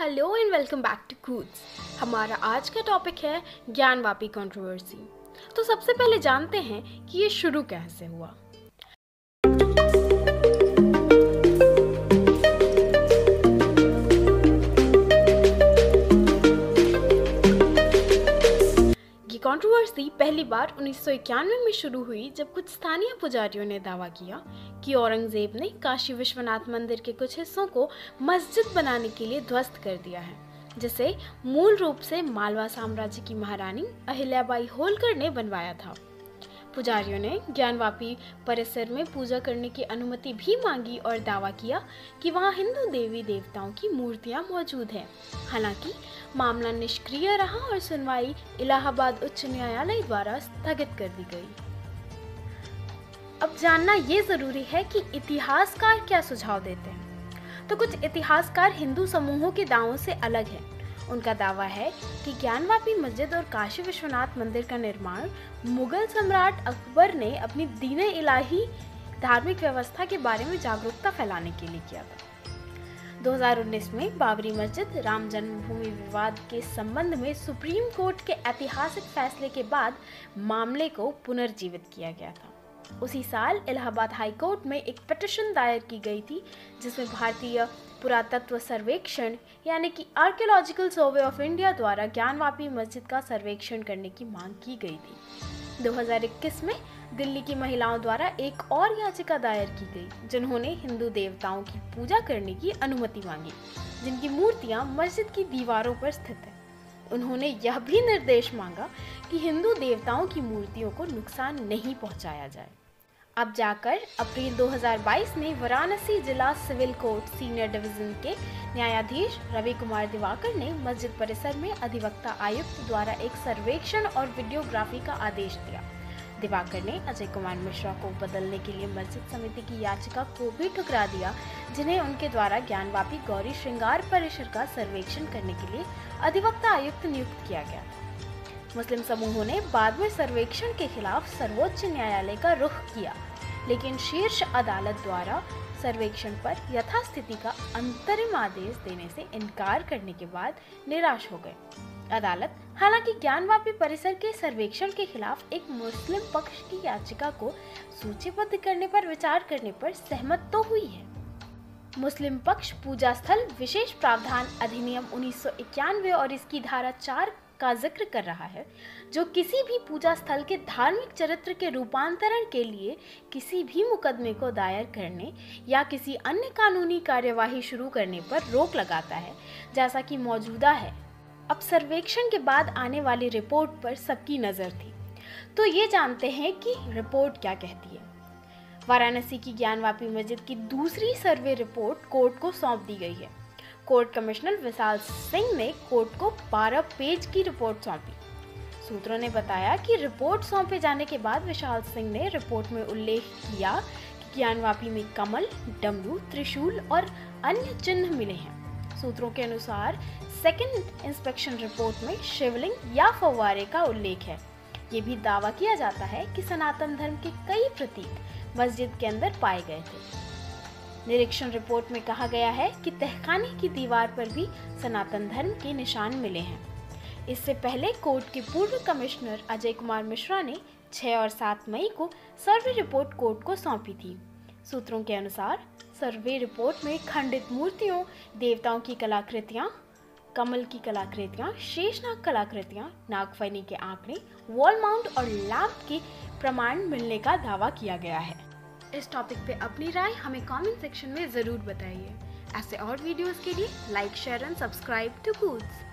Hello and welcome back to Kuds हमारा आज का टॉपिक है ज्ञानवापी कंट्रोवर्सी तो सबसे पहले जानते हैं कि ये शुरू कैसे हुआ। कंट्रोवर्सी पहली बार उन्नीस सौ इक्यानवे में शुरू हुई जब कुछ स्थानीय पुजारियों ने दावा किया कि औरंगज़ेब ने काशी विश्वनाथ मंदिर के कुछ हिस्सों को मस्जिद बनाने के लिए ध्वस्त कर दिया है, जिसे मूल रूप से मालवा साम्राज्य की महारानी अहिल्याबाई होलकर ने बनवाया था। पुजारियों ने ज्ञानवापी परिसर में पूजा करने की अनुमति भी मांगी और दावा किया कि वहाँ हिंदू देवी देवताओं की मूर्तियाँ मौजूद हैं। हालाँकि, मामला निष्क्रिय रहा और सुनवाई इलाहाबाद उच्च न्यायालय द्वारा स्थगित कर दी गई। अब जानना ये ज़रूरी है कि इतिहासकार क्या सुझाव देते हैं। तो कुछ इतिहासकार हिंदू समूहों के दावों से अलग हैं। उनका दावा है कि ज्ञानवापी मस्जिद और काशी विश्वनाथ मंदिर का निर्माण मुगल सम्राट अकबर ने अपनी दीन इलाही धार्मिक व्यवस्था के बारे में जागरूकता फैलाने के लिए किया था। 2019 में बाबरी मस्जिद राम जन्मभूमि विवाद के संबंध में सुप्रीम कोर्ट के ऐतिहासिक फैसले के बाद मामले को पुनर्जीवित किया गया था। उसी साल इलाहाबाद हाई कोर्ट में एक पिटिशन दायर की गई थी, जिसमें भारतीय पुरातत्व सर्वेक्षण, यानी कि आर्कियोलॉजिकल सर्वे ऑफ़ इंडिया द्वारा ज्ञानवापी मस्जिद का सर्वेक्षण करने की मांग की गई थी। 2021 में दिल्ली की महिलाओं द्वारा एक और याचिका दायर की गई, जिन्होंने हिंदू देवताओं की पूजा करने की अनुमति मांगी, जिनकी मूर्तियाँ मस्जिद की दीवारों पर स्थित है। उन्होंने यह भी निर्देश मांगा कि हिंदू देवताओं की मूर्तियों को नुकसान नहीं पहुँचाया जाए। अब जाकर अप्रैल 2022 में वाराणसी जिला सिविल कोर्ट सीनियर डिवीज़न के न्यायाधीश रवि कुमार दिवाकर ने मस्जिद परिसर में अधिवक्ता आयुक्त द्वारा एक सर्वेक्षण और वीडियोग्राफी का आदेश दिया। दिवाकर ने अजय कुमार मिश्रा को बदलने के लिए मस्जिद समिति की याचिका को भी ठुकरा दिया, जिन्हें उनके द्वारा ज्ञानवापी गौरी श्रृंगार परिसर का सर्वेक्षण करने के लिए अधिवक्ता आयुक्त नियुक्त किया गया। मुस्लिम समूहों ने बाद में सर्वेक्षण के खिलाफ सर्वोच्च न्यायालय का रुख किया। लेकिन शीर्ष अदालत द्वारा सर्वेक्षण पर यथास्थिति का अंतरिम आदेश देने से इनकार करने के बाद निराश हो गए। अदालत, हालाँकि ज्ञानवापी परिसर के सर्वेक्षण के खिलाफ एक मुस्लिम पक्ष की याचिका को सूचीबद्ध करने पर, विचार करने पर सहमत तो हुई है। मुस्लिम पक्ष पूजा स्थल विशेष प्रावधान अधिनियम उन्नीस सौ इक्यानवे और इसकी धारा चार का ज़िक्र कर रहा है, जो किसी भी पूजा स्थल के धार्मिक चरित्र के रूपांतरण के लिए किसी भी मुकदमे को दायर करने या किसी अन्य कानूनी कार्यवाही शुरू करने पर रोक लगाता है, जैसा कि मौजूदा है। अब सर्वेक्षण के बाद आने वाली रिपोर्ट पर सबकी नज़र थी। तो ये जानते हैं कि रिपोर्ट क्या कहती है। वाराणसी की ज्ञानवापी मस्जिद की दूसरी सर्वे रिपोर्ट कोर्ट को सौंप दी गई है। कोर्ट कमिश्नर विशाल सिंह ने कोर्ट को 12 पेज की रिपोर्ट सौंपी। सूत्रों ने बताया कि रिपोर्ट सौंपे जाने के बाद विशाल सिंह ने रिपोर्ट में उल्लेख किया कि ज्ञानवापी में कमल, डमरू, त्रिशूल और अन्य चिन्ह मिले हैं। सूत्रों के अनुसार सेकेंड इंस्पेक्शन रिपोर्ट में शिवलिंग या फव्वारे का उल्लेख है। ये भी दावा किया जाता है कि सनातन धर्म के कई प्रतीक मस्जिद के अंदर पाए गए थे। निरीक्षण रिपोर्ट में कहा गया है कि तहखाने की दीवार पर भी सनातन धर्म के निशान मिले हैं। इससे पहले कोर्ट के पूर्व कमिश्नर अजय कुमार मिश्रा ने 6 और 7 मई को सर्वे रिपोर्ट कोर्ट को सौंपी थी। सूत्रों के अनुसार, सर्वे रिपोर्ट में खंडित मूर्तियों, देवताओं की कलाकृतियाँ, कमल की कलाकृतियाँ, शेषनाग कलाकृतियाँ, नागफनी के आंकड़े, वॉल माउंट और लैम्प के प्रमाण मिलने का दावा किया गया है। इस टॉपिक पे अपनी राय हमें कमेंट सेक्शन में ज़रूर बताइए। ऐसे और वीडियोस के लिए like share and subscribe to Kuds